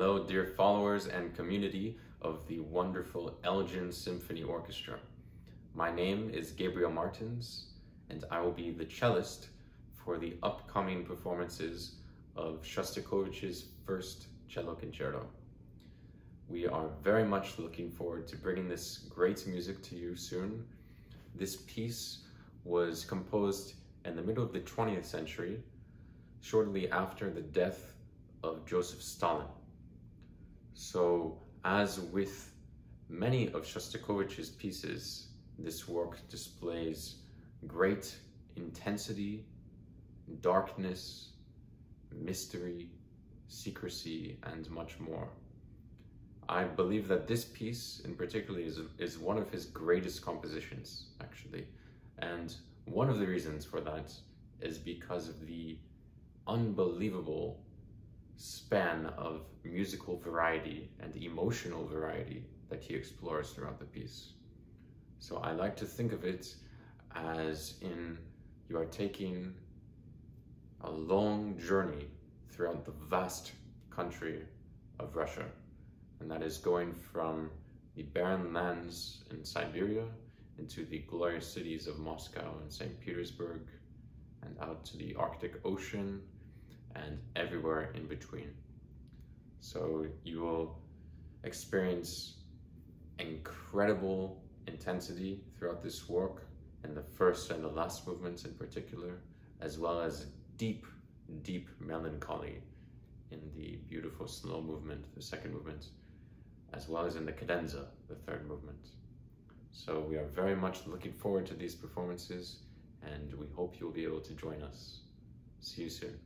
Hello, dear followers and community of the wonderful Elgin Symphony Orchestra. My name is Gabriel Martins, and I will be the cellist for the upcoming performances of Shostakovich's first cello concerto. We are very much looking forward to bringing this great music to you soon. This piece was composed in the middle of the 20th century, shortly after the death of Joseph Stalin. So, as with many of Shostakovich's pieces, this work displays great intensity, darkness, mystery, secrecy, and much more. I believe that this piece in particular is, is one of his greatest compositions, actually. And one of the reasons for that is because of the unbelievable span of musical variety and emotional variety that he explores throughout the piece. So I like to think of it as in you are taking a long journey throughout the vast country of Russia. And that is going from the barren lands in Siberia into the glorious cities of Moscow and St. Petersburg and out to the Arctic Ocean and everywhere in between. So you will experience incredible intensity throughout this work in the first and the last movements in particular, as well as deep, deep melancholy in the beautiful slow movement, the second movement, as well as in the cadenza, the third movement. So we are very much looking forward to these performances and we hope you'll be able to join us. See you soon.